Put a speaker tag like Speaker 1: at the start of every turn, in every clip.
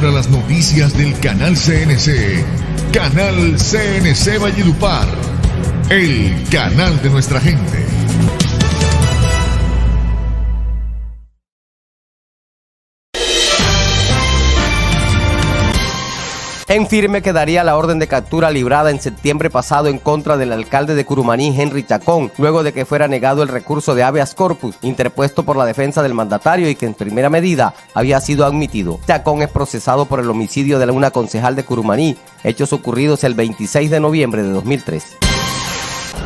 Speaker 1: ahora las noticias del canal CNC. Canal CNC Valledupar. El canal de nuestra gente.
Speaker 2: En firme quedaría la orden de captura librada en septiembre pasado en contra del alcalde de Curumaní, Henry Chacón, luego de que fuera negado el recurso de habeas corpus interpuesto por la defensa del mandatario y que en primera medida había sido admitido. Chacón es procesado por el homicidio de una concejal de Curumaní, hechos ocurridos el 26 de noviembre de 2003.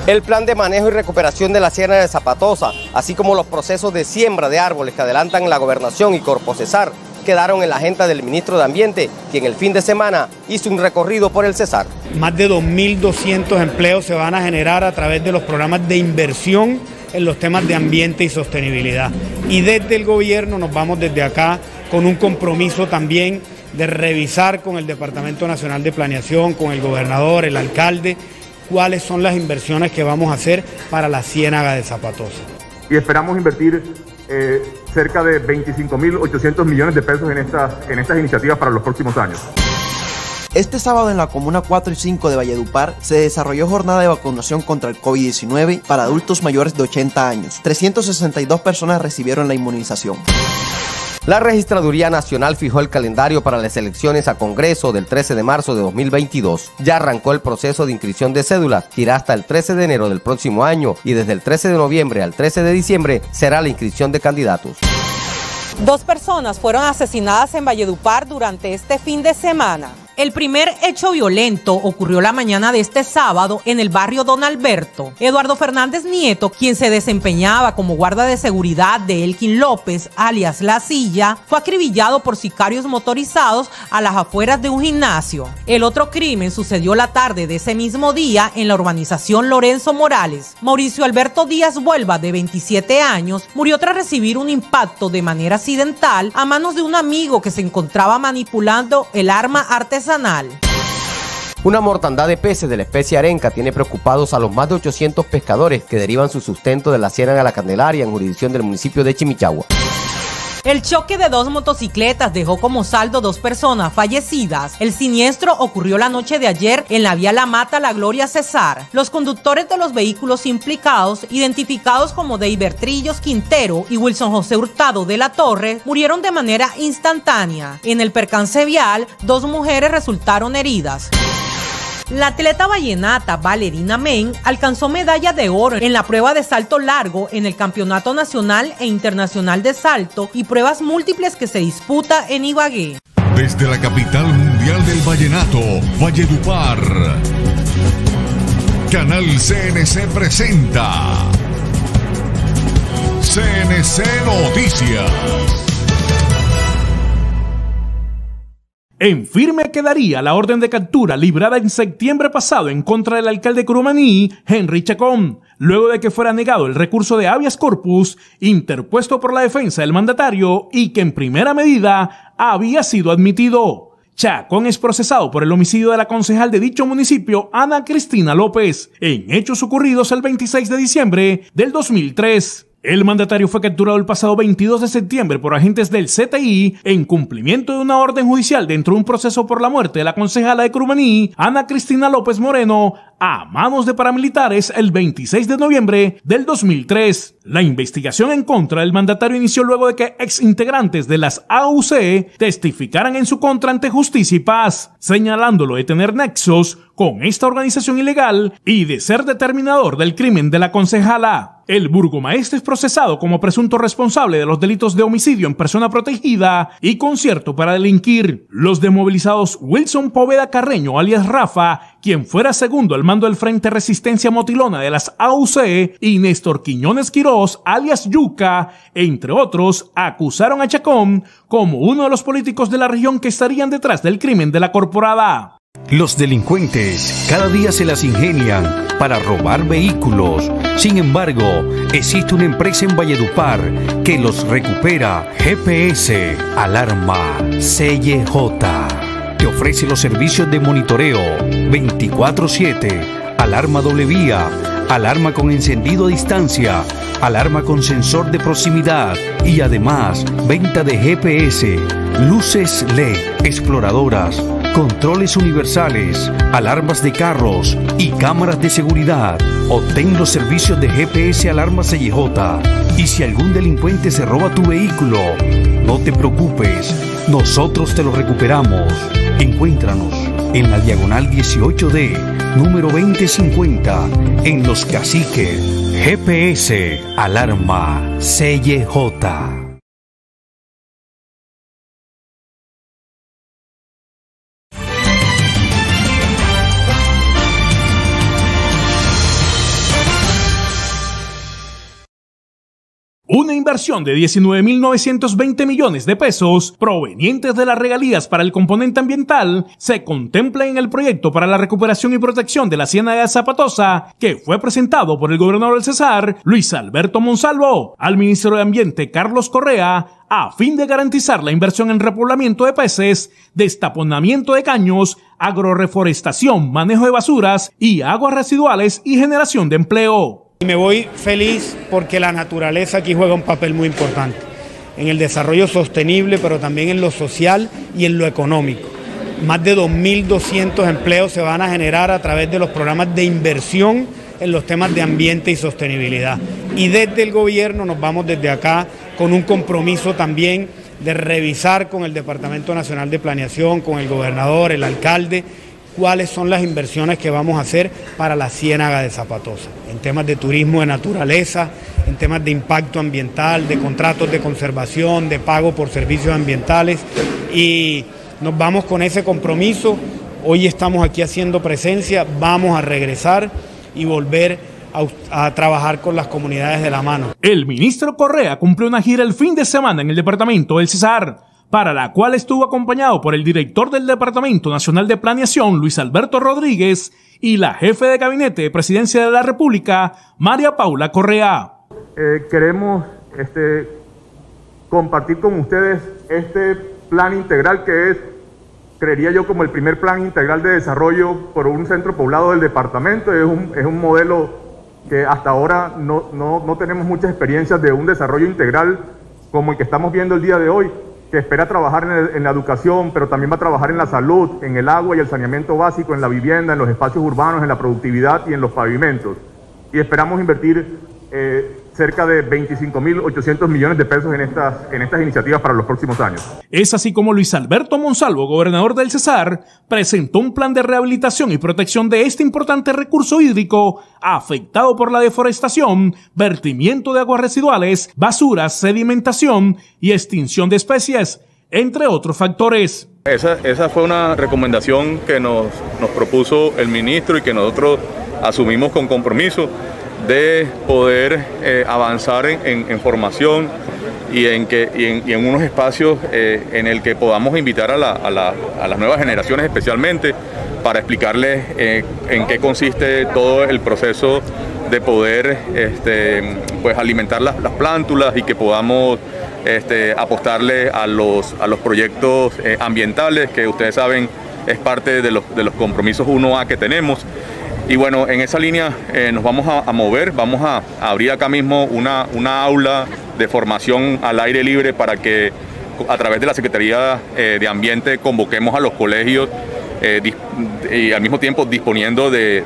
Speaker 2: El plan de manejo y recuperación de la Sierra de Zapatosa, así como los procesos de siembra de árboles que adelantan la gobernación y Corpocesar, quedaron en la agenda del ministro de Ambiente, quien el fin de semana hizo un recorrido por el Cesar.
Speaker 3: Más de 2.200 empleos se van a generar a través de los programas de inversión en los temas de ambiente y sostenibilidad. Y desde el gobierno nos vamos desde acá con un compromiso también de revisar con el Departamento Nacional de Planeación, con el gobernador, el alcalde, cuáles son las inversiones que vamos a hacer para la ciénaga de Zapatosa.
Speaker 4: Y esperamos invertir eh, cerca de 25.800 millones de pesos en estas, en estas iniciativas para los próximos años.
Speaker 5: Este sábado en la Comuna 4 y 5 de Valledupar se desarrolló jornada de vacunación contra el COVID-19 para adultos mayores de 80 años. 362 personas recibieron la inmunización.
Speaker 2: La Registraduría Nacional fijó el calendario para las elecciones a Congreso del 13 de marzo de 2022. Ya arrancó el proceso de inscripción de cédulas, que irá hasta el 13 de enero del próximo año y desde el 13 de noviembre al 13 de diciembre será la inscripción de candidatos.
Speaker 6: Dos personas fueron asesinadas en Valledupar durante este fin de semana. El primer hecho violento ocurrió la mañana de este sábado en el barrio Don Alberto. Eduardo Fernández Nieto, quien se desempeñaba como guarda de seguridad de Elkin López, alias La Silla, fue acribillado por sicarios motorizados a las afueras de un gimnasio. El otro crimen sucedió la tarde de ese mismo día en la urbanización Lorenzo Morales. Mauricio Alberto Díaz Vuelva, de 27 años, murió tras recibir un impacto de manera accidental a manos de un amigo que se encontraba manipulando el arma artesanal
Speaker 2: una mortandad de peces de la especie arenca tiene preocupados a los más de 800 pescadores que derivan su sustento de la Sierra de la Candelaria en jurisdicción del municipio de Chimichagua.
Speaker 6: El choque de dos motocicletas dejó como saldo dos personas fallecidas. El siniestro ocurrió la noche de ayer en la vía La Mata La Gloria Cesar. Los conductores de los vehículos implicados, identificados como David Trillos Quintero y Wilson José Hurtado de la Torre, murieron de manera instantánea. En el percance vial, dos mujeres resultaron heridas. La atleta vallenata Valerina Men alcanzó medalla de oro en la prueba de salto largo en el Campeonato Nacional e Internacional de Salto y pruebas múltiples que se disputa en Ibagué.
Speaker 1: Desde la capital mundial del vallenato, Valledupar. Canal CNC presenta CNC Noticias.
Speaker 7: En firme quedaría la orden de captura librada en septiembre pasado en contra del alcalde de Curumaní, Henry Chacón, luego de que fuera negado el recurso de habeas corpus interpuesto por la defensa del mandatario y que en primera medida había sido admitido. Chacón es procesado por el homicidio de la concejal de dicho municipio, Ana Cristina López, en hechos ocurridos el 26 de diciembre del 2003. El mandatario fue capturado el pasado 22 de septiembre por agentes del CTI en cumplimiento de una orden judicial dentro de un proceso por la muerte de la concejala de Crumaní, Ana Cristina López Moreno, a manos de paramilitares el 26 de noviembre del 2003. La investigación en contra del mandatario inició luego de que ex integrantes de las AUC testificaran en su contra ante Justicia y Paz, señalándolo de tener nexos con esta organización ilegal y de ser determinador del crimen de la concejala. El burgomaestre es procesado como presunto responsable de los delitos de homicidio en persona protegida y concierto para delinquir. Los demovilizados Wilson Poveda Carreño, alias Rafa, quien fuera segundo al mando del Frente Resistencia Motilona de las AUC, y Néstor Quiñones Quirós, alias Yuca, entre otros, acusaron a Chacón como uno de los políticos de la región que estarían detrás del crimen de la corporada.
Speaker 8: Los delincuentes cada día se las ingenian para robar vehículos. Sin embargo, existe una empresa en Valledupar que los recupera. GPS, alarma, CJ. Te ofrece los servicios de monitoreo 24/7, alarma doble vía alarma con encendido a distancia, alarma con sensor de proximidad y además venta de GPS, luces LED, exploradoras, controles universales, alarmas de carros y cámaras de seguridad. Obtén los servicios de GPS Alarma CJ. Y si algún delincuente se roba tu vehículo, no te preocupes, nosotros te lo recuperamos. Encuéntranos en la diagonal 18D, número 2050, en Los Caciques. GPS Alarma CJ.
Speaker 7: Una inversión de 19.920 millones de pesos provenientes de las regalías para el componente ambiental se contempla en el proyecto para la recuperación y protección de la Ciénaga Zapatosa que fue presentado por el gobernador del Cesar, Luis Alberto Monsalvo, al ministro de Ambiente Carlos Correa a fin de garantizar la inversión en repoblamiento de peces, destaponamiento de caños, agroreforestación, manejo de basuras y aguas residuales y generación de empleo.
Speaker 3: Y me voy feliz porque la naturaleza aquí juega un papel muy importante en el desarrollo sostenible, pero también en lo social y en lo económico. Más de 2.200 empleos se van a generar a través de los programas de inversión en los temas de ambiente y sostenibilidad. Y desde el gobierno nos vamos desde acá con un compromiso también de revisar con el Departamento Nacional de Planeación, con el gobernador, el alcalde, cuáles son las inversiones que vamos a hacer para la ciénaga de Zapatosa, en temas de turismo de naturaleza, en temas de impacto ambiental, de contratos de conservación, de pago por servicios ambientales y nos vamos con ese compromiso. Hoy estamos aquí haciendo presencia, vamos a regresar y volver a, a, trabajar con las comunidades de la mano.
Speaker 7: El ministro Correa cumplió una gira el fin de semana en el departamento del Cesar para la cual estuvo acompañado por el director del Departamento Nacional de Planeación, Luis Alberto Rodríguez, y la jefe de gabinete de Presidencia de la República, María Paula Correa.
Speaker 4: Eh, queremos este, compartir con ustedes este plan integral que es, creería yo, como el primer plan integral de desarrollo por un centro poblado del departamento. Es un, es un modelo que hasta ahora no, no, no tenemos muchas experiencias de un desarrollo integral como el que estamos viendo el día de hoy que espera trabajar en, la educación, pero también va a trabajar en la salud, en el agua y el saneamiento básico, en la vivienda, en los espacios urbanos, en la productividad y en los pavimentos. Y esperamos invertir eh, cerca de 25.800 millones de pesos en estas, en estas iniciativas para los próximos años.
Speaker 7: Es así como Luis Alberto Monsalvo, gobernador del Cesar, presentó un plan de rehabilitación y protección de este importante recurso hídrico afectado por la deforestación, vertimiento de aguas residuales, basuras, sedimentación y extinción de especies, entre otros factores.
Speaker 9: Esa, esa fue una recomendación que nos, nos propuso el ministro y que nosotros asumimos con compromiso de poder eh, avanzar en, formación y en, que, en, unos espacios eh, en el que podamos invitar a, las nuevas generaciones especialmente para explicarles eh, en qué consiste todo el proceso de poder este, pues alimentar las, plántulas y que podamos este, apostarle a los, a los proyectos ambientales que ustedes saben es parte de los, de los compromisos 1A que tenemos y bueno, en esa línea eh, nos vamos a, mover, vamos a, abrir acá mismo una, una, aula de formación al aire libre para que a través de la Secretaría eh, de Ambiente convoquemos a los colegios eh, y al mismo tiempo disponiendo de,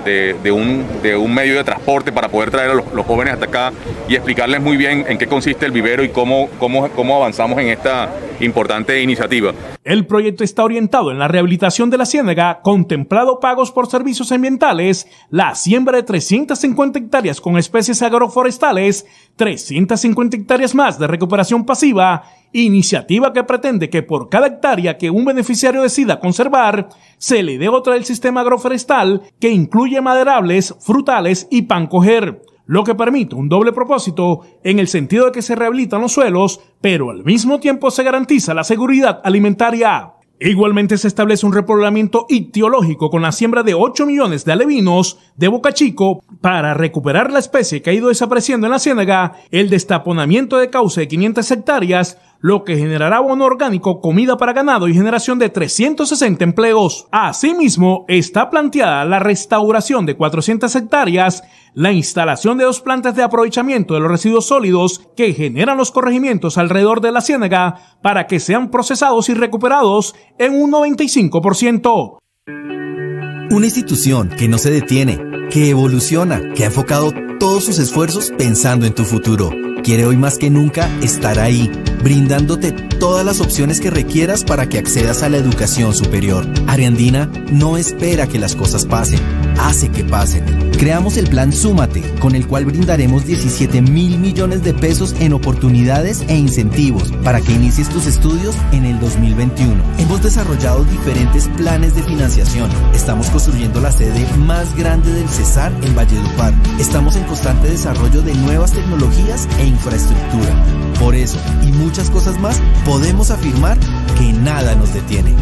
Speaker 9: un, de, un, medio de transporte para poder traer a los, jóvenes hasta acá y explicarles muy bien en qué consiste el vivero y cómo, cómo, cómo avanzamos en esta importante iniciativa.
Speaker 7: El proyecto está orientado en la rehabilitación de la ciénaga, contemplado pagos por servicios ambientales, la siembra de 350 hectáreas con especies agroforestales, 350 hectáreas más de recuperación pasiva, iniciativa que pretende que por cada hectárea que un beneficiario decida conservar, se le dé otra del sistema agroforestal que incluye maderables, frutales y pan coger lo que permite un doble propósito en el sentido de que se rehabilitan los suelos, pero al mismo tiempo se garantiza la seguridad alimentaria. Igualmente se establece un repoblamiento ictiológico con la siembra de 8 millones de alevinos de Boca Chico para recuperar la especie que ha ido desapareciendo en la ciénaga, el destaponamiento de cauce de 500 hectáreas, lo que generará abono orgánico, comida para ganado y generación de 360 empleos. Asimismo, está planteada la restauración de 400 hectáreas la instalación de dos plantas de aprovechamiento de los residuos sólidos que generan los corregimientos alrededor de la ciénaga para que sean procesados y recuperados en un 95%.
Speaker 10: Una institución que no se detiene, que evoluciona, que ha enfocado todos sus esfuerzos pensando en tu futuro. Quiere hoy más que nunca estar ahí, brindándote todas las opciones que requieras para que accedas a la educación superior. Ariandina no espera que las cosas pasen, hace que pasen. Creamos el plan Súmate, con el cual brindaremos 17 mil millones de pesos en oportunidades e incentivos para que inicies tus estudios en el 2021. Hemos desarrollado diferentes planes de financiación. Estamos construyendo la sede más grande del Cesar en Valledupar. Estamos en constante desarrollo de nuevas tecnologías e infraestructura. Por eso y muchas cosas más, podemos afirmar que nada nos detiene.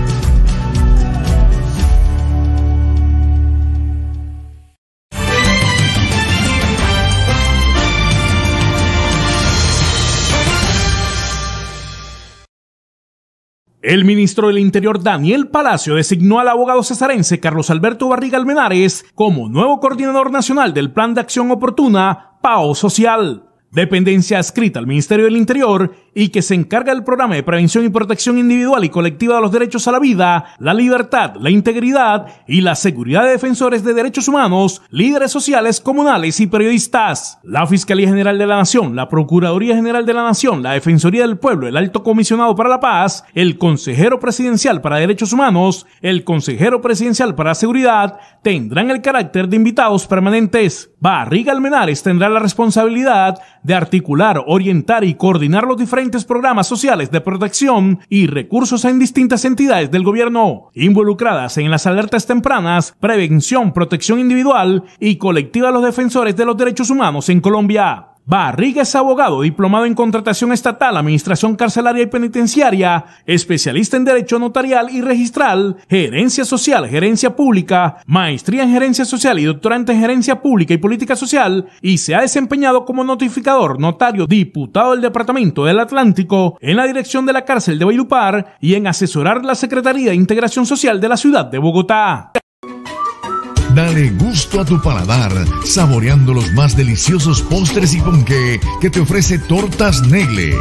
Speaker 7: El ministro del Interior Daniel Palacio designó al abogado cesarense Carlos Alberto Barriga Almenares como nuevo coordinador nacional del Plan de Acción Oportuna PAO Social dependencia adscrita al Ministerio del Interior y que se encarga del programa de prevención y protección individual y colectiva de los derechos a la vida, la libertad, la integridad y la seguridad de defensores de derechos humanos, líderes sociales, comunales y periodistas. La Fiscalía General de la Nación, la Procuraduría General de la Nación, la Defensoría del Pueblo, el Alto Comisionado para la Paz, el Consejero Presidencial para Derechos Humanos, el Consejero Presidencial para Seguridad, tendrán el carácter de invitados permanentes. Barriga Almenares tendrá la responsabilidad de articular, orientar y coordinar los diferentes programas sociales de protección y recursos en distintas entidades del gobierno, involucradas en las alertas tempranas, prevención, protección individual y colectiva de los defensores de los derechos humanos en Colombia. Barriga es abogado, diplomado en contratación estatal, administración carcelaria y penitenciaria, especialista en derecho notarial y registral, gerencia social, gerencia pública, maestría en gerencia social y doctorante en gerencia pública y política social, y se ha desempeñado como notificador, notario, diputado del Departamento del Atlántico, en la dirección de la cárcel de Bailupar y en asesorar la Secretaría de Integración Social de la ciudad de Bogotá.
Speaker 1: Dale gusto a tu paladar, saboreando los más deliciosos postres y ponqué que te ofrece Tortas Negle.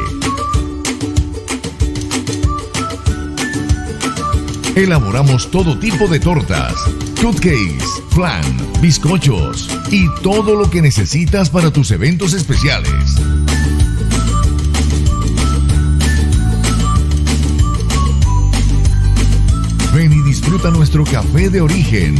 Speaker 1: Elaboramos todo tipo de tortas, cupcakes, flan, bizcochos y todo lo que necesitas para tus eventos especiales. Ven y disfruta nuestro café de origen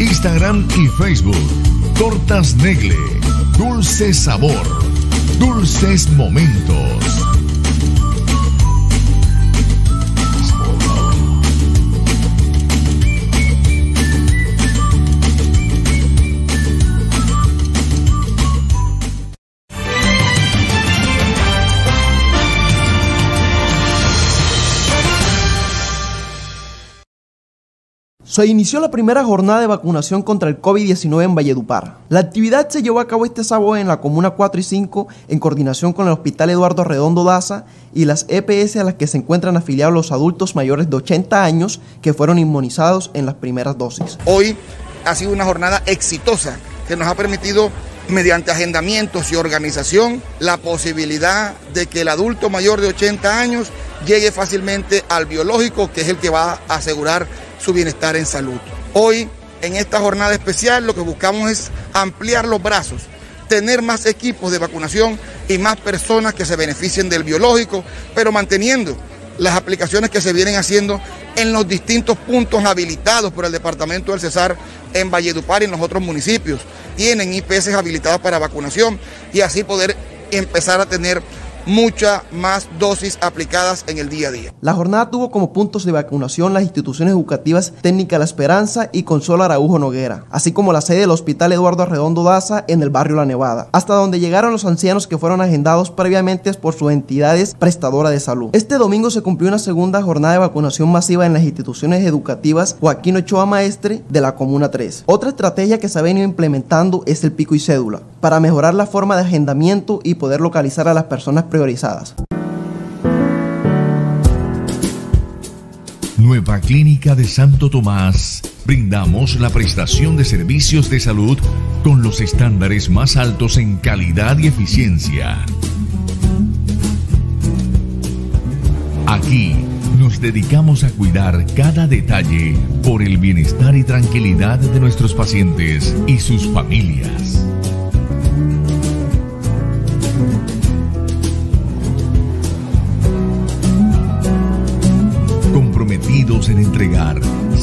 Speaker 1: Instagram y Facebook. Tortas Negle. Dulce sabor. Dulces momentos.
Speaker 5: Se inició la primera jornada de vacunación contra el COVID-19 en Valledupar. La actividad se llevó a cabo este sábado en la Comuna 4 y 5 en coordinación con el Hospital Eduardo Redondo Daza y las EPS a las que se encuentran afiliados los adultos mayores de 80 años que fueron inmunizados en las primeras dosis.
Speaker 11: Hoy ha sido una jornada exitosa que nos ha permitido mediante agendamientos y organización la posibilidad de que el adulto mayor de 80 años llegue fácilmente al biológico, que es el que va a asegurar su bienestar en salud. Hoy, en esta jornada especial, lo que buscamos es ampliar los brazos, tener más equipos de vacunación y más personas que se beneficien del biológico, pero manteniendo las aplicaciones que se vienen haciendo en los distintos puntos habilitados por el Departamento del Cesar en Valledupar y en los otros municipios. Tienen IPS habilitadas para vacunación y así poder empezar a tener muchas más dosis aplicadas en el día a día.
Speaker 5: La jornada tuvo como puntos de vacunación las instituciones educativas Técnica La Esperanza y Consuelo Araujo Noguera, así como la sede del Hospital Eduardo Arredondo Daza en el barrio La Nevada, hasta donde llegaron los ancianos que fueron agendados previamente por sus entidades prestadoras de salud. Este domingo se cumplió una segunda jornada de vacunación masiva en las instituciones educativas Joaquín Ochoa Maestre de la Comuna 3. Otra estrategia que se ha venido implementando es el pico y cédula, para mejorar la forma de agendamiento y poder localizar a las personas
Speaker 1: Nueva Clínica de Santo Tomás. Brindamos la prestación de servicios de salud con los estándares más altos en calidad y eficiencia. Aquí nos dedicamos a cuidar cada detalle por el bienestar y tranquilidad de nuestros pacientes y sus familias.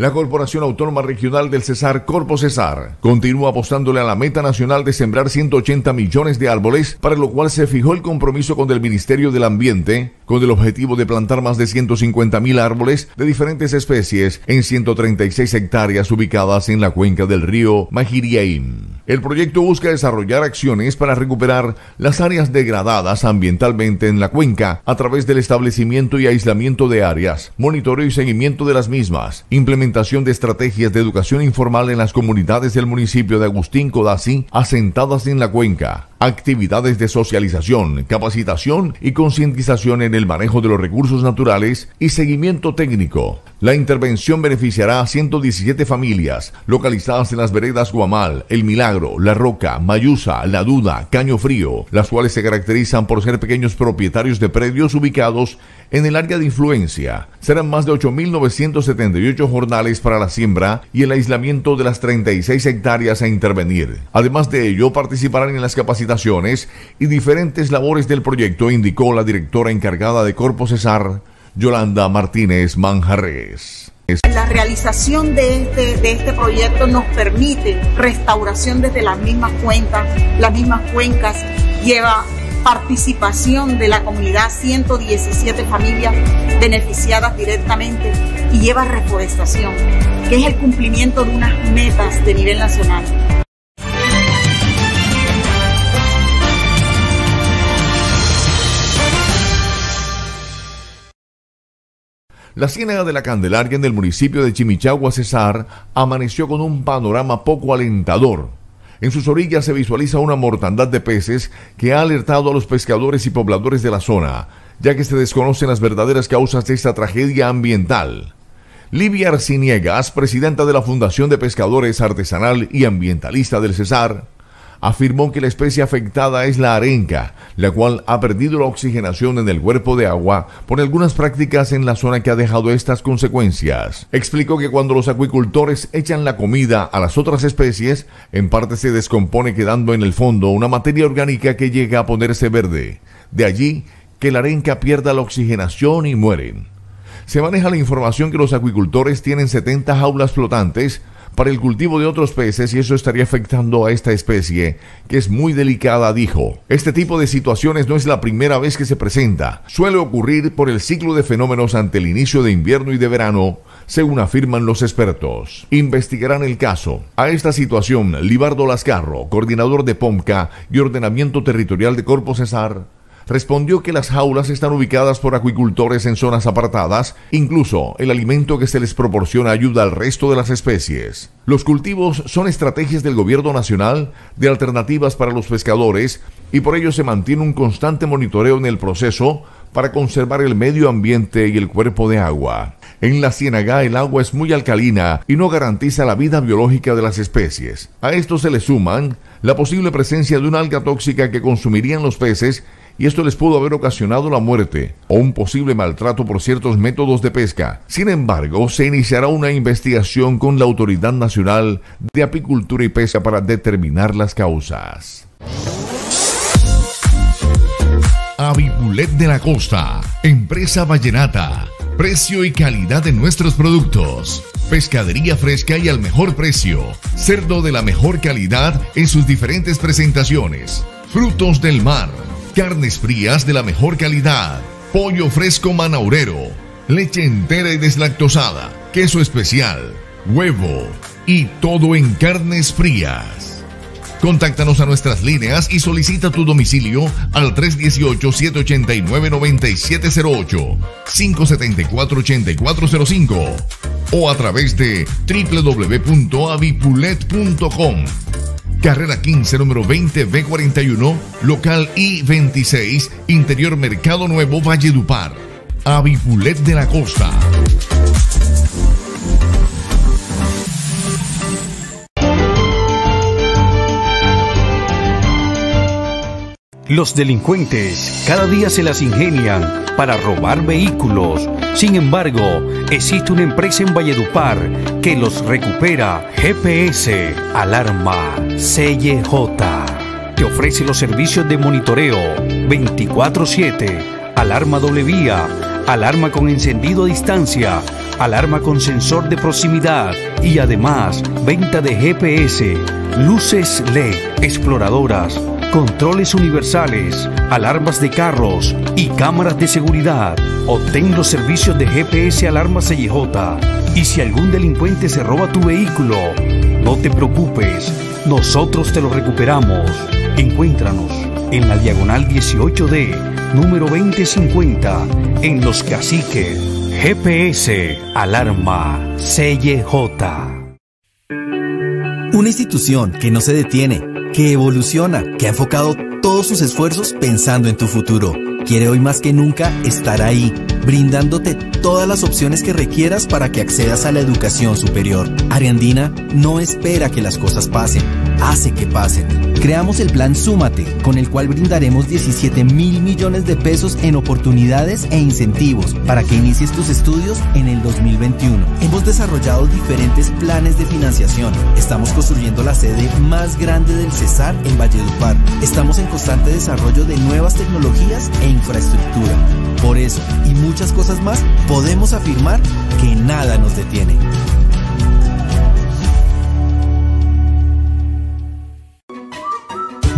Speaker 1: La Corporación Autónoma Regional del Cesar, Corpo Cesar, continúa apostándole a la meta nacional de sembrar 180 millones de árboles, para lo cual se fijó el compromiso con el Ministerio del Ambiente, con el objetivo de plantar más de 150 mil árboles de diferentes especies en 136 hectáreas ubicadas en la cuenca del río Majiriaín. El proyecto busca desarrollar acciones para recuperar las áreas degradadas ambientalmente en la cuenca a través del establecimiento y aislamiento de áreas, monitoreo y seguimiento de las mismas, implementación de estrategias de educación informal en las comunidades del municipio de Agustín Codazzi asentadas en la cuenca, actividades de socialización, capacitación y concientización en el manejo de los recursos naturales y seguimiento técnico. La intervención beneficiará a 117 familias localizadas en las veredas Guamal, El Milagro, La Roca, Mayusa, La Duda, Caño Frío, las cuales se caracterizan por ser pequeños propietarios de predios ubicados en el área de influencia. Serán más de 8.978 jornales para la siembra y el aislamiento de las 36 hectáreas a intervenir. Además de ello, participarán en las capacitaciones y diferentes labores del proyecto, indicó la directora encargada de Corpo Cesar, Yolanda Martínez Manjarres.
Speaker 12: La realización de este, de este proyecto nos permite restauración desde las mismas cuencas, las mismas cuencas, lleva participación de la comunidad, 117 familias beneficiadas directamente y lleva reforestación, que es el cumplimiento de unas metas de nivel nacional.
Speaker 1: La Ciénaga de la Candelaria en el municipio de Chimichagua, Cesar, amaneció con un panorama poco alentador. En sus orillas se visualiza una mortandad de peces que ha alertado a los pescadores y pobladores de la zona, ya que se desconocen las verdaderas causas de esta tragedia ambiental. Livia Arciniegas, presidenta de la Fundación de Pescadores Artesanal y Ambientalista del Cesar, afirmó que la especie afectada es la arenca, la cual ha perdido la oxigenación en el cuerpo de agua por algunas prácticas en la zona que ha dejado estas consecuencias. Explicó que cuando los acuicultores echan la comida a las otras especies, en parte se descompone quedando en el fondo una materia orgánica que llega a ponerse verde. De allí que la arenca pierda la oxigenación y mueren. Se maneja la información que los acuicultores tienen 70 jaulas flotantes para el cultivo de otros peces y eso estaría afectando a esta especie, que es muy delicada, dijo. Este tipo de situaciones no es la primera vez que se presenta, suele ocurrir por el ciclo de fenómenos ante el inicio de invierno y de verano, según afirman los expertos. Investigarán el caso. A esta situación, Libardo Lascarro, coordinador de POMCA y Ordenamiento Territorial de Corpo Cesar, respondió que las jaulas están ubicadas por acuicultores en zonas apartadas, incluso el alimento que se les proporciona ayuda al resto de las especies. Los cultivos son estrategias del gobierno nacional de alternativas para los pescadores y por ello se mantiene un constante monitoreo en el proceso para conservar el medio ambiente y el cuerpo de agua. En la ciénaga el agua es muy alcalina y no garantiza la vida biológica de las especies. A esto se le suman la posible presencia de una alga tóxica que consumirían los peces y esto les pudo haber ocasionado la muerte o un posible maltrato por ciertos métodos de pesca. Sin embargo, se iniciará una investigación con la Autoridad Nacional de Apicultura y Pesca para determinar las causas. Avipulet de la Costa, empresa vallenata precio y calidad de nuestros productos. Pescadería fresca y al mejor precio. Cerdo de la mejor calidad en sus diferentes presentaciones. Frutos del mar. Carnes frías de la mejor calidad. Pollo fresco manaurero. Leche entera y deslactosada. Queso especial. Huevo. Y todo en carnes frías. Contáctanos a nuestras líneas y solicita tu domicilio al 318-789-9708, 574-8405 o a través de www.avipulet.com. Carrera 15, número 20B41, local I26, Interior Mercado Nuevo, Valledupar. Avipulet de la Costa.
Speaker 8: Los delincuentes cada día se las ingenian para robar vehículos. Sin embargo, existe una empresa en Valledupar que los recupera. GPS, alarma, CJ. Te ofrece los servicios de monitoreo 24-7, alarma doble vía, alarma con encendido a distancia, alarma con sensor de proximidad y además venta de GPS, luces LED, exploradoras controles universales, alarmas de carros y cámaras de seguridad. Obtén los servicios de GPS Alarma CJ. Y si algún delincuente se roba tu vehículo, no te preocupes, nosotros te lo recuperamos. Encuéntranos en la diagonal 18D, número 2050, en Los Caciques. GPS Alarma CJ.
Speaker 10: Una institución que no se detiene que evoluciona, que ha enfocado todos sus esfuerzos pensando en tu futuro. Quiere hoy más que nunca estar ahí, brindándote todas las opciones que requieras para que accedas a la educación superior. Ariandina no espera que las cosas pasen, hace que pasen. Creamos el plan Súmate, con el cual brindaremos 17 mil millones de pesos en oportunidades e incentivos para que inicies tus estudios en el 2021. Hemos desarrollado diferentes planes de financiación. Estamos construyendo la sede más grande del Cesar en Valledupar. Estamos en constante desarrollo de nuevas tecnologías e infraestructura. Por eso y muchas cosas más, podemos afirmar que nada nos detiene.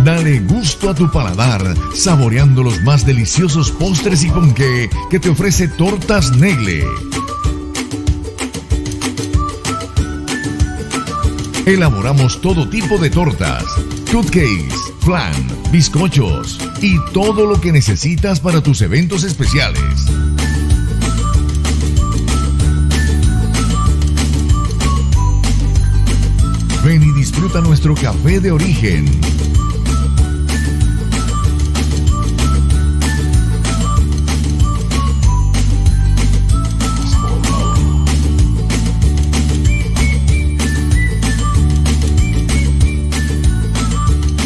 Speaker 1: Dale gusto a tu paladar, saboreando los más deliciosos postres y ponqué que te ofrece Tortas Negle. Elaboramos todo tipo de tortas, cupcakes, flan, bizcochos y todo lo que necesitas para tus eventos especiales. Ven y disfruta nuestro café de origen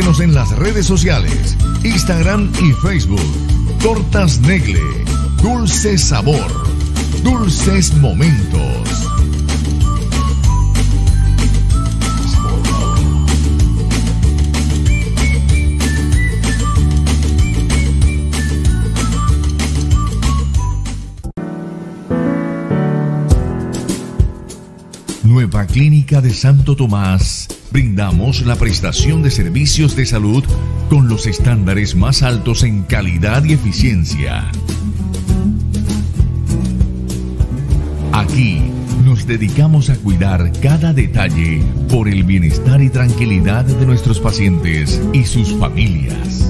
Speaker 1: Síguenos en las redes sociales, Instagram y Facebook. Tortas Negle, dulce sabor, dulces momentos. Nueva Clínica de Santo Tomás brindamos la prestación de servicios de salud con los estándares más altos en calidad y eficiencia. Aquí nos dedicamos a cuidar cada detalle por el bienestar y tranquilidad de nuestros pacientes y sus familias.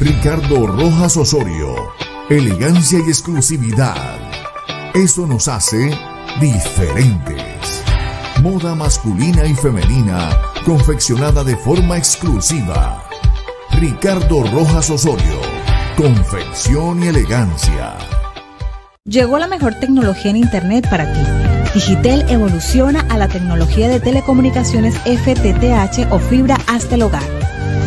Speaker 1: Ricardo Rojas Osorio. Elegancia y exclusividad. Eso nos hace diferentes. Moda masculina y femenina confeccionada de forma exclusiva. Ricardo Rojas Osorio. Confección y elegancia.
Speaker 13: Llegó la mejor tecnología en Internet para ti. Digitel evoluciona a la tecnología de telecomunicaciones FTTH o fibra hasta el hogar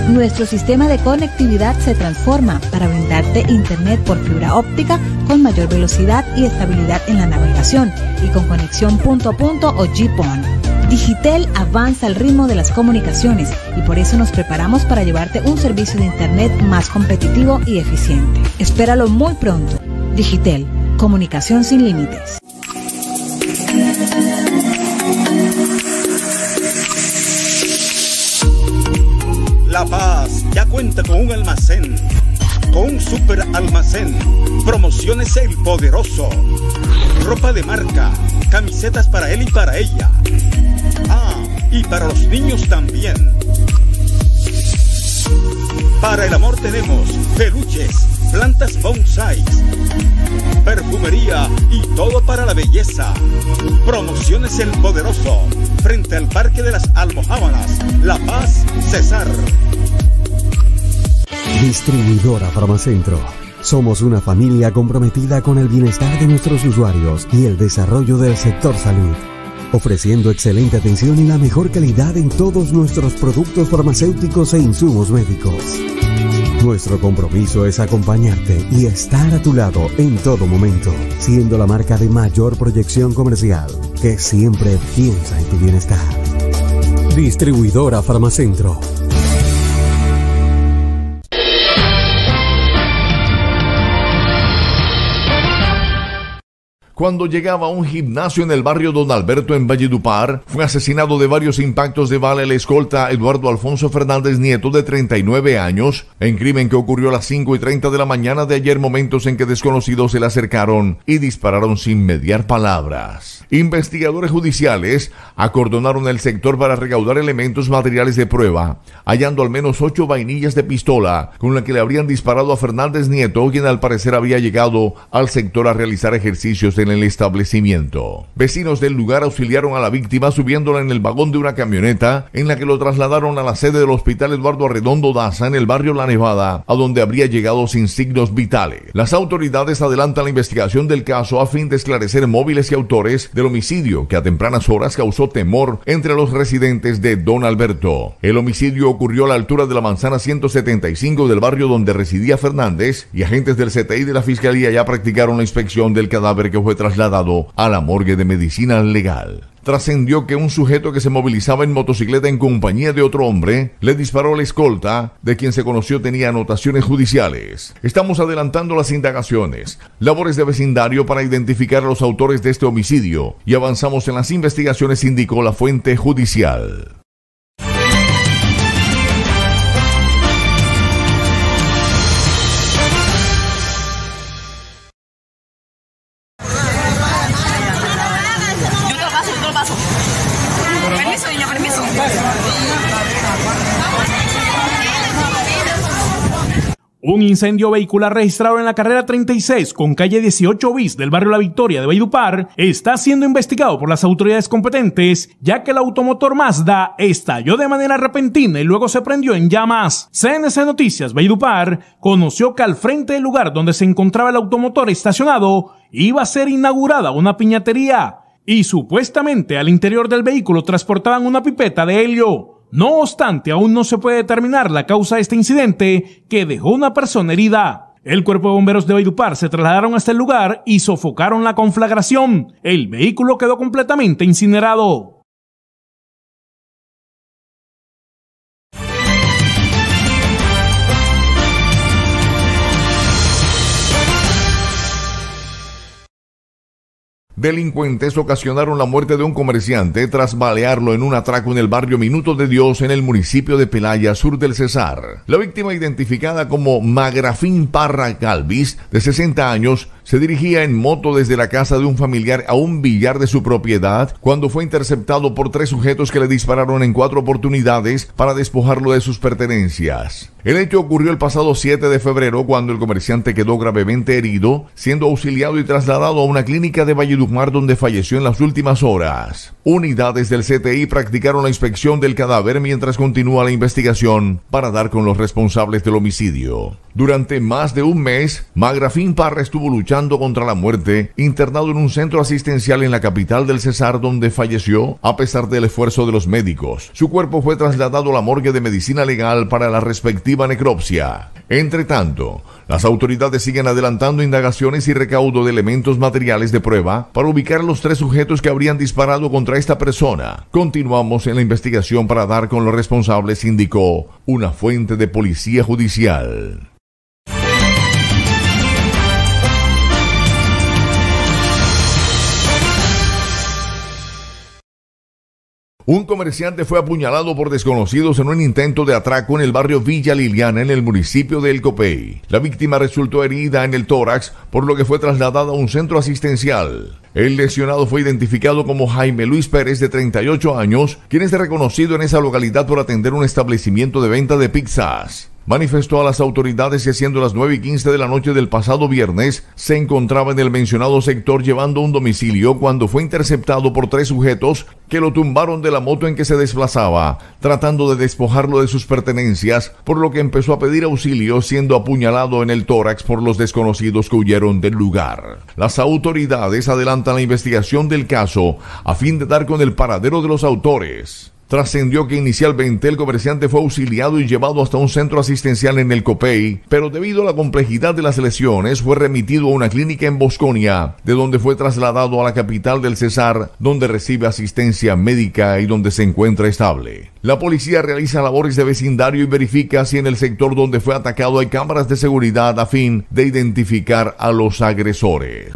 Speaker 13: nuestro sistema de conectividad se transforma para brindarte Internet por fibra óptica con mayor velocidad y estabilidad en la navegación y con conexión punto a punto o GPON. Digitel avanza al ritmo de las comunicaciones y por eso nos preparamos para llevarte un servicio de Internet más competitivo y eficiente. Espéralo muy pronto. Digitel, comunicación sin límites.
Speaker 14: La Paz ya cuenta con un almacén, con un super almacén. Promociones El Poderoso. Ropa de marca, camisetas para él y para ella. Ah, y para los niños también. Para el amor tenemos peluches, plantas bonsai, perfumería y todo para la belleza. Promociones El Poderoso, frente al Parque de las Almohábanas, La Paz, Cesar.
Speaker 15: Distribuidora Farmacentro. Somos una familia comprometida con el bienestar de nuestros usuarios y el desarrollo del sector salud, ofreciendo excelente atención y la mejor calidad en todos nuestros productos farmacéuticos e insumos médicos. Nuestro compromiso es acompañarte y estar a tu lado en todo momento, siendo la marca de mayor proyección comercial que siempre piensa en tu bienestar. Distribuidora Farmacentro
Speaker 1: cuando llegaba a un gimnasio en el barrio Don Alberto en Valledupar, fue asesinado de varios impactos de bala el escolta Eduardo Alfonso Fernández Nieto de 39 años, en crimen que ocurrió a las 5 y 30 de la mañana de ayer, momentos en que desconocidos se le acercaron y dispararon sin mediar palabras. Investigadores judiciales acordonaron el sector para recaudar elementos materiales de prueba, hallando al menos ocho vainillas de pistola con la que le habrían disparado a Fernández Nieto, quien al parecer había llegado al sector a realizar ejercicios de en el establecimiento. Vecinos del lugar auxiliaron a la víctima subiéndola en el vagón de una camioneta en la que lo trasladaron a la sede del Hospital Eduardo Arredondo Daza en el barrio La Nevada, a donde habría llegado sin signos vitales. Las autoridades adelantan la investigación del caso a fin de esclarecer móviles y autores del homicidio que a tempranas horas causó temor entre los residentes de Don Alberto. El homicidio ocurrió a la altura de la manzana 175 del barrio donde residía Fernández y agentes del CTI de la Fiscalía ya practicaron la inspección del cadáver que fue trasladado a la morgue de medicina legal. Trascendió que un sujeto que se movilizaba en motocicleta en compañía de otro hombre le disparó a la escolta, de quien se conoció tenía anotaciones judiciales. Estamos adelantando las indagaciones, labores de vecindario para identificar a los autores de este homicidio y avanzamos en las investigaciones, indicó la fuente judicial.
Speaker 7: Un incendio vehicular registrado en la carrera 36 con calle 18 bis del barrio La Victoria de Valledupar está siendo investigado por las autoridades competentes, ya que el automotor Mazda estalló de manera repentina y luego se prendió en llamas. CNC Noticias Valledupar conoció que al frente del lugar donde se encontraba el automotor estacionado iba a ser inaugurada una piñatería y supuestamente al interior del vehículo transportaban una pipeta de helio. No obstante, aún no se puede determinar la causa de este incidente que dejó una persona herida. El cuerpo de bomberos de Valledupar se trasladaron hasta el lugar y sofocaron la conflagración. El vehículo quedó completamente incinerado.
Speaker 1: Delincuentes ocasionaron la muerte de un comerciante tras balearlo en un atraco en el barrio Minuto de Dios en el municipio de Pelaya, sur del Cesar. La víctima identificada como Magrafín Parra Calvis, de 60 años, se dirigía en moto desde la casa de un familiar a un billar de su propiedad cuando fue interceptado por tres sujetos que le dispararon en cuatro oportunidades para despojarlo de sus pertenencias. El hecho ocurrió el pasado 7 de febrero cuando el comerciante quedó gravemente herido, siendo auxiliado y trasladado a una clínica de Valledupar donde falleció en las últimas horas. Unidades del CTI practicaron la inspección del cadáver mientras continúa la investigación para dar con los responsables del homicidio. Durante más de un mes, Magrafín Parra estuvo luchando contra la muerte, internado en un centro asistencial en la capital del Cesar donde falleció a pesar del esfuerzo de los médicos. Su cuerpo fue trasladado a la morgue de medicina legal para la respectiva necropsia. Entre tanto, las autoridades siguen adelantando indagaciones y recaudo de elementos materiales de prueba para ubicar a los tres sujetos que habrían disparado contra esta persona. Continuamos en la investigación para dar con los responsables, indicó una fuente de policía judicial. Un comerciante fue apuñalado por desconocidos en un intento de atraco en el barrio Villa Liliana en el municipio de El Copey. La víctima resultó herida en el tórax, por lo que fue trasladada a un centro asistencial. El lesionado fue identificado como Jaime Luis Pérez, de 38 años, quien es reconocido en esa localidad por atender un establecimiento de venta de pizzas manifestó a las autoridades que siendo las 9 y 15 de la noche del pasado viernes, se encontraba en el mencionado sector llevando un domicilio cuando fue interceptado por tres sujetos que lo tumbaron de la moto en que se desplazaba, tratando de despojarlo de sus pertenencias, por lo que empezó a pedir auxilio siendo apuñalado en el tórax por los desconocidos que huyeron del lugar. Las autoridades adelantan la investigación del caso a fin de dar con el paradero de los autores. Trascendió que inicialmente el comerciante fue auxiliado y llevado hasta un centro asistencial en el Copey, pero debido a la complejidad de las lesiones fue remitido a una clínica en Bosconia, de donde fue trasladado a la capital del Cesar, donde recibe asistencia médica y donde se encuentra estable. La policía realiza labores de vecindario y verifica si en el sector donde fue atacado hay cámaras de seguridad a fin de identificar a los agresores.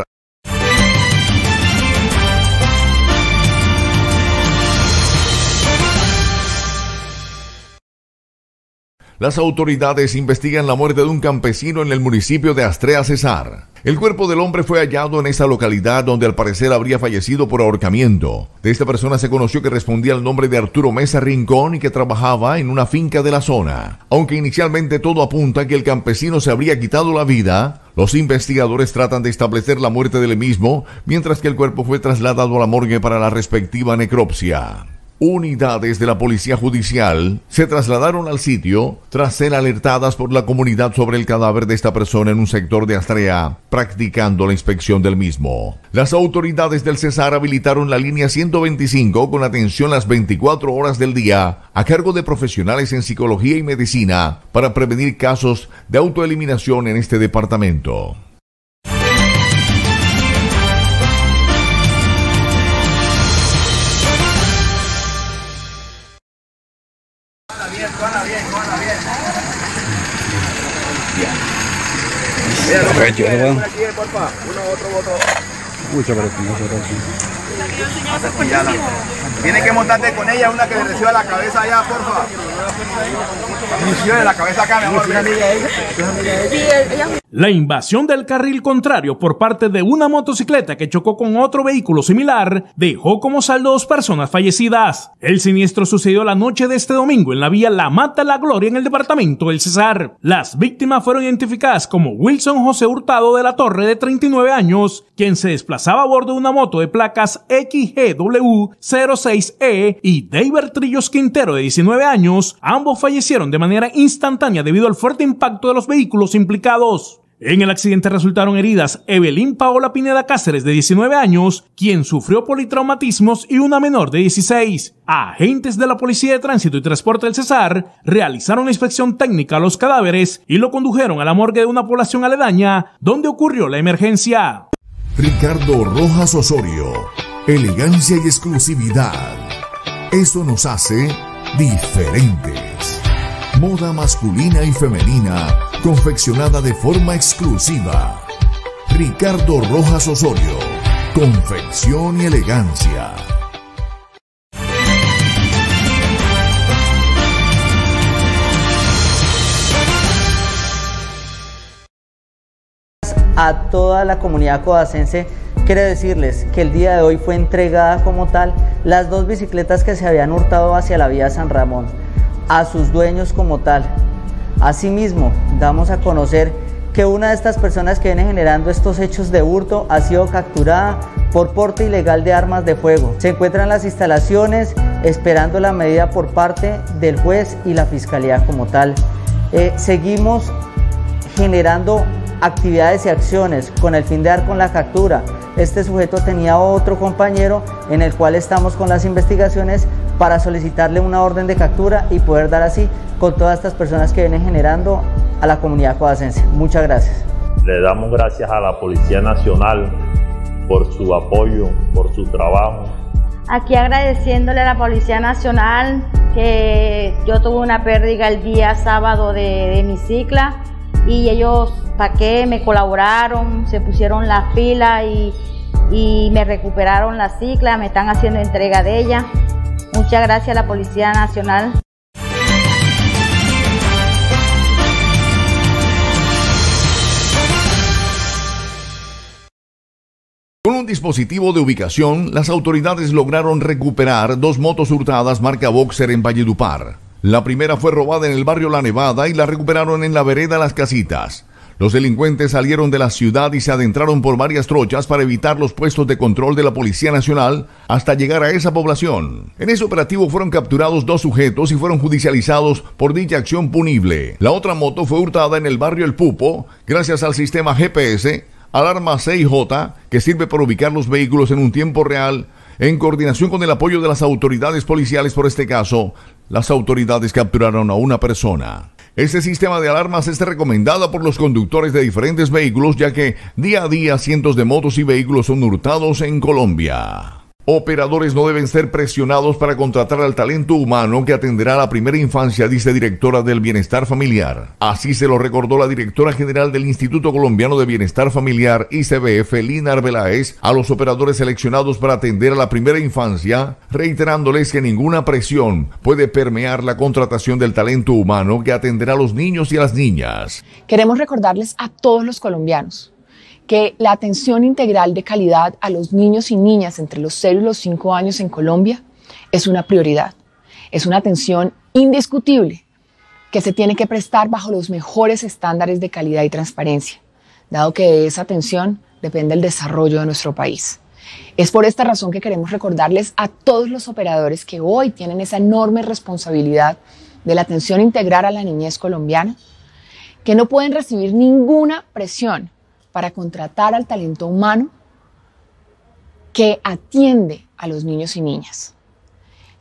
Speaker 1: Las autoridades investigan la muerte de un campesino en el municipio de Astrea Cesar. El cuerpo del hombre fue hallado en esa localidad donde al parecer habría fallecido por ahorcamiento. De esta persona se conoció que respondía al nombre de Arturo Mesa Rincón y que trabajaba en una finca de la zona. Aunque inicialmente todo apunta a que el campesino se habría quitado la vida, los investigadores tratan de establecer la muerte del mismo, mientras que el cuerpo fue trasladado a la morgue para la respectiva necropsia. Unidades de la Policía Judicial se trasladaron al sitio tras ser alertadas por la comunidad sobre el cadáver de esta persona en un sector de Astrea, practicando la inspección del mismo. Las autoridades del Cesar habilitaron la línea 125 con atención las 24 horas del día a cargo de profesionales en psicología y medicina para prevenir casos de autoeliminación en este departamento.
Speaker 16: Uno, otro voto. Uy, no se parece. Tiene que montarte con ella, una que le reciba la cabeza allá, porfa. la cabeza acá.
Speaker 7: La invasión del carril contrario por parte de una motocicleta que chocó con otro vehículo similar dejó como saldo dos personas fallecidas. El siniestro sucedió la noche de este domingo en la vía La Mata La Gloria en el departamento del Cesar. Las víctimas fueron identificadas como Wilson José Hurtado de la Torre de 39 años, quien se desplazaba a bordo de una moto de placas XGW06E y David Trillos Quintero de 19 años. Ambos fallecieron de manera instantánea debido al fuerte impacto de los vehículos implicados. En el accidente resultaron heridas Evelyn Paola Pineda Cáceres de 19 años, quien sufrió politraumatismos y una menor de 16. Agentes de la Policía de Tránsito y Transporte del Cesar realizaron una inspección técnica a los cadáveres y lo condujeron a la morgue de una población aledaña donde ocurrió la emergencia.
Speaker 1: Ricardo Rojas Osorio, elegancia y exclusividad. Eso nos hace diferentes. Moda masculina y femenina confeccionada de forma exclusiva. Ricardo Rojas Osorio, confección y elegancia.
Speaker 17: A toda la comunidad codacense quiere decirles que el día de hoy fue entregada como tal las dos bicicletas que se habían hurtado hacia la vía San Ramón a sus dueños como tal. Asimismo, damos a conocer que una de estas personas que viene generando estos hechos de hurto ha sido capturada por porte ilegal de armas de fuego. Se encuentra en las instalaciones esperando la medida por parte del juez y la fiscalía como tal. Eh, seguimos generando actividades y acciones con el fin de dar con la captura. Este sujeto tenía otro compañero en el cual estamos con las investigaciones para solicitarle una orden de captura y poder dar así con todas estas personas que vienen generando a la comunidad codacense. Muchas gracias.
Speaker 18: Le damos gracias a la Policía Nacional por su apoyo, por su trabajo.
Speaker 19: Aquí agradeciéndole a la Policía Nacional que yo tuve una pérdida el día sábado de, mi cicla y ellos para qué me colaboraron, se pusieron la fila y, y me recuperaron la cicla, me están haciendo entrega de ella. Muchas gracias a la Policía Nacional.
Speaker 1: Con un dispositivo de ubicación, las autoridades lograron recuperar dos motos hurtadas marca Boxer en Valledupar. La primera fue robada en el barrio La Nevada y la recuperaron en la vereda Las Casitas. Los delincuentes salieron de la ciudad y se adentraron por varias trochas para evitar los puestos de control de la Policía Nacional hasta llegar a esa población. En ese operativo fueron capturados dos sujetos y fueron judicializados por dicha acción punible. La otra moto fue hurtada en el barrio El Pupo gracias al sistema GPS Alarma 6J, que sirve para ubicar los vehículos en un tiempo real, en coordinación con el apoyo de las autoridades policiales por este caso, las autoridades capturaron a una persona. Este sistema de alarmas es recomendado por los conductores de diferentes vehículos ya que día a día cientos de motos y vehículos son hurtados en Colombia. Operadores no deben ser presionados para contratar al talento humano que atenderá a la primera infancia, dice directora del Bienestar Familiar. Así se lo recordó la directora general del Instituto Colombiano de Bienestar Familiar, ICBF, Lina Arbeláez, a los operadores seleccionados para atender a la primera infancia, reiterándoles que ninguna presión puede permear la contratación del talento humano que atenderá a los niños y a las niñas.
Speaker 20: Queremos recordarles a todos los colombianos que la atención integral de calidad a los niños y niñas entre los 0 y los 5 años en Colombia es una prioridad. Es una atención indiscutible que se tiene que prestar bajo los mejores estándares de calidad y transparencia, dado que de esa atención depende el desarrollo de nuestro país. Es por esta razón que queremos recordarles a todos los operadores que hoy tienen esa enorme responsabilidad de la atención integral a la niñez colombiana, que no pueden recibir ninguna presión para contratar al talento humano que atiende a los niños y niñas.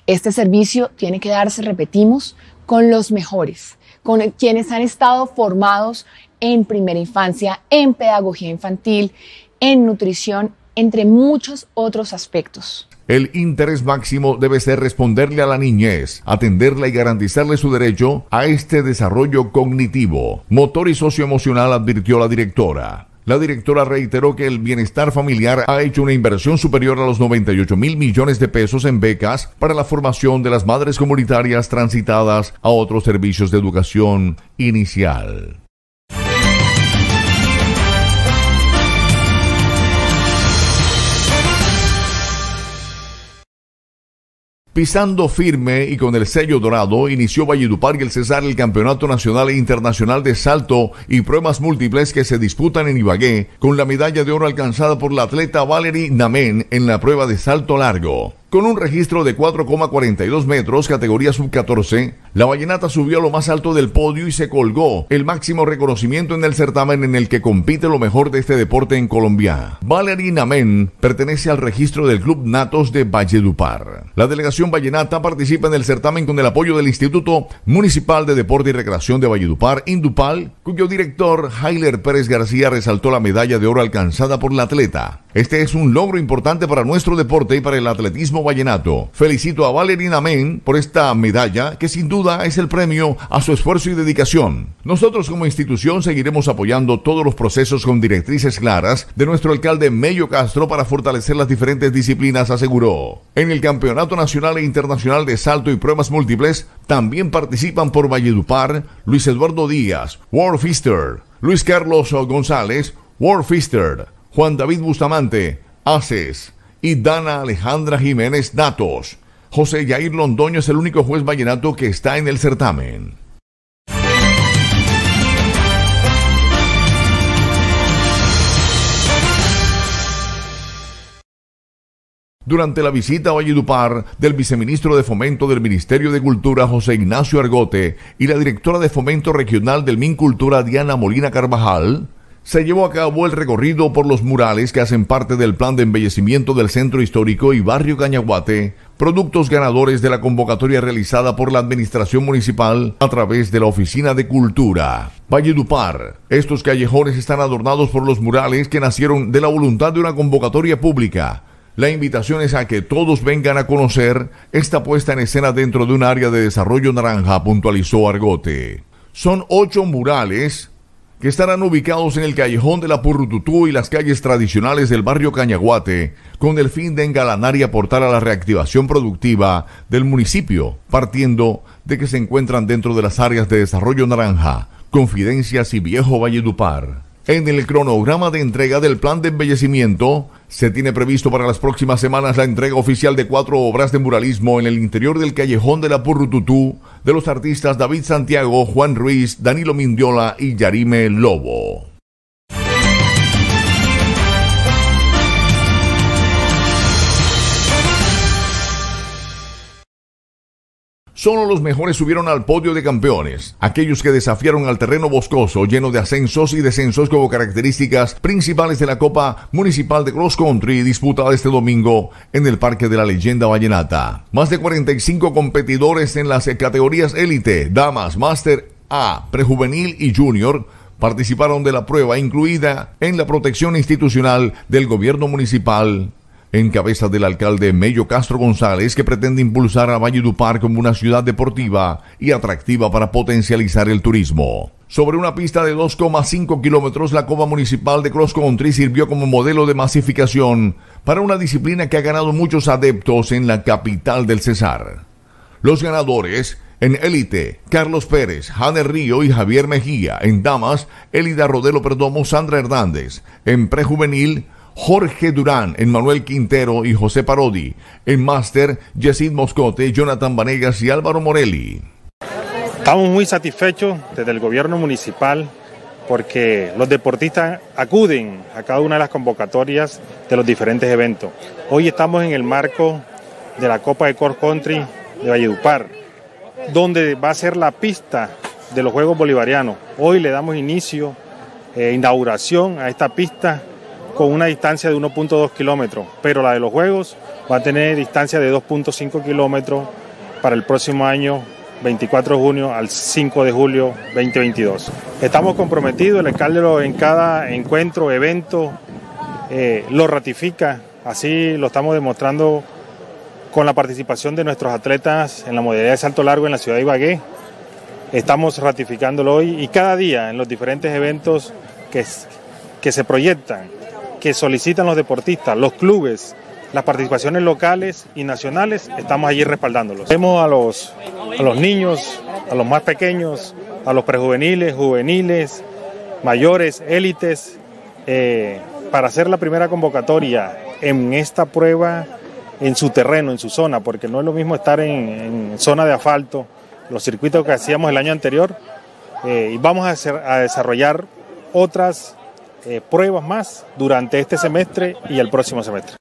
Speaker 20: Este servicio tiene que darse, repetimos, con los mejores, con quienes han estado formados en primera infancia, en pedagogía infantil, en nutrición, entre muchos otros aspectos.
Speaker 1: El interés máximo debe ser responderle a la niñez, atenderla y garantizarle su derecho a este desarrollo cognitivo, motor y socioemocional, advirtió la directora. La directora reiteró que el bienestar familiar ha hecho una inversión superior a los 98 mil millones de pesos en becas para la formación de las madres comunitarias transitadas a otros servicios de educación inicial. Pisando firme y con el sello dorado, inició Valledupar y el Cesar el Campeonato Nacional e Internacional de Salto y pruebas múltiples que se disputan en Ibagué, con la medalla de oro alcanzada por la atleta Valerie Namen en la prueba de salto largo. Con un registro de 4,42 metros, categoría sub-14, la vallenata subió a lo más alto del podio y se colgó el máximo reconocimiento en el certamen en el que compite lo mejor de este deporte en Colombia. Valerie Namen pertenece al registro del Club Natos de Valledupar. La delegación vallenata participa en el certamen con el apoyo del Instituto Municipal de Deporte y Recreación de Valledupar, Indupal, cuyo director, Heiler Pérez García, resaltó la medalla de oro alcanzada por la atleta. Este es un logro importante para nuestro deporte y para el atletismo vallenato. Felicito a Valerina Men por esta medalla que sin duda es el premio a su esfuerzo y dedicación. Nosotros como institución seguiremos apoyando todos los procesos con directrices claras de nuestro alcalde Mello Castro para fortalecer las diferentes disciplinas, aseguró. En el Campeonato Nacional e Internacional de Salto y Pruebas Múltiples también participan por Valledupar Luis Eduardo Díaz, Warfister, Luis Carlos González, Warfister, Juan David Bustamante, Aces y Dana Alejandra Jiménez Datos. José Yair Londoño es el único juez vallenato que está en el certamen. Durante la visita a Valledupar del viceministro de Fomento del Ministerio de Cultura José Ignacio Argote y la directora de Fomento Regional del MinCultura Diana Molina Carvajal, se llevó a cabo el recorrido por los murales que hacen parte del plan de embellecimiento del centro histórico y barrio Cañaguate, productos ganadores de la convocatoria realizada por la Administración Municipal a través de la Oficina de Cultura. Valledupar. Estos callejones están adornados por los murales que nacieron de la voluntad de una convocatoria pública. La invitación es a que todos vengan a conocer esta puesta en escena dentro de un área de desarrollo naranja, puntualizó Argote. Son ocho murales que estarán ubicados en el callejón de la Purrututú y las calles tradicionales del barrio Cañaguate, con el fin de engalanar y aportar a la reactivación productiva del municipio, partiendo de que se encuentran dentro de las áreas de desarrollo naranja, Confidencias y Viejo Valledupar. En el cronograma de entrega del plan de embellecimiento, se tiene previsto para las próximas semanas la entrega oficial de cuatro obras de muralismo en el interior del callejón de la Purrututú de los artistas David Santiago, Juan Ruiz, Danilo Mindiola y Yarime Lobo. Solo los mejores subieron al podio de campeones, aquellos que desafiaron al terreno boscoso lleno de ascensos y descensos como características principales de la Copa Municipal de Cross Country disputada este domingo en el Parque de la Leyenda Vallenata. Más de 45 competidores en las categorías élite, damas, máster A, prejuvenil y junior participaron de la prueba incluida en la protección institucional del gobierno municipal en cabeza del alcalde Mello Castro González, que pretende impulsar a Valledupar como una ciudad deportiva y atractiva para potencializar el turismo. Sobre una pista de 2,5 kilómetros, la Copa Municipal de Cross Country sirvió como modelo de masificación para una disciplina que ha ganado muchos adeptos en la capital del Cesar. Los ganadores en élite, Carlos Pérez, Janer Río y Javier Mejía. En damas, Elida Rodelo Perdomo, Sandra Hernández. En prejuvenil, Jorge Durán, Manuel Quintero y José Parodi. En máster, Yesid Moscote, Jonathan Vanegas y Álvaro Morelli.
Speaker 21: Estamos muy satisfechos desde el gobierno municipal porque los deportistas acuden a cada una de las convocatorias de los diferentes eventos. Hoy estamos en el marco de la Copa de Core Country de Valledupar, donde va a ser la pista de los Juegos Bolivarianos. Hoy le damos inicio, e inauguración a esta pista con una distancia de 1.2 kilómetros, pero la de los Juegos va a tener distancia de 2.5 kilómetros para el próximo año 24 de junio al 5 de julio 2022. Estamos comprometidos, el alcalde en cada encuentro, evento, eh, lo ratifica, así lo estamos demostrando con la participación de nuestros atletas en la modalidad de salto largo en la ciudad de Ibagué. Estamos ratificándolo hoy y cada día en los diferentes eventos que, que se proyectan, que solicitan los deportistas, los clubes, las participaciones locales y nacionales, estamos allí respaldándolos. Vemos a los, niños, a los más pequeños, a los prejuveniles, juveniles, mayores, élites, eh, para hacer la primera convocatoria en esta prueba en su terreno, en su zona, porque no es lo mismo estar en, zona de asfalto, los circuitos que hacíamos el año anterior, eh, y vamos a desarrollar otras eh, pruebas más durante este semestre y el próximo semestre.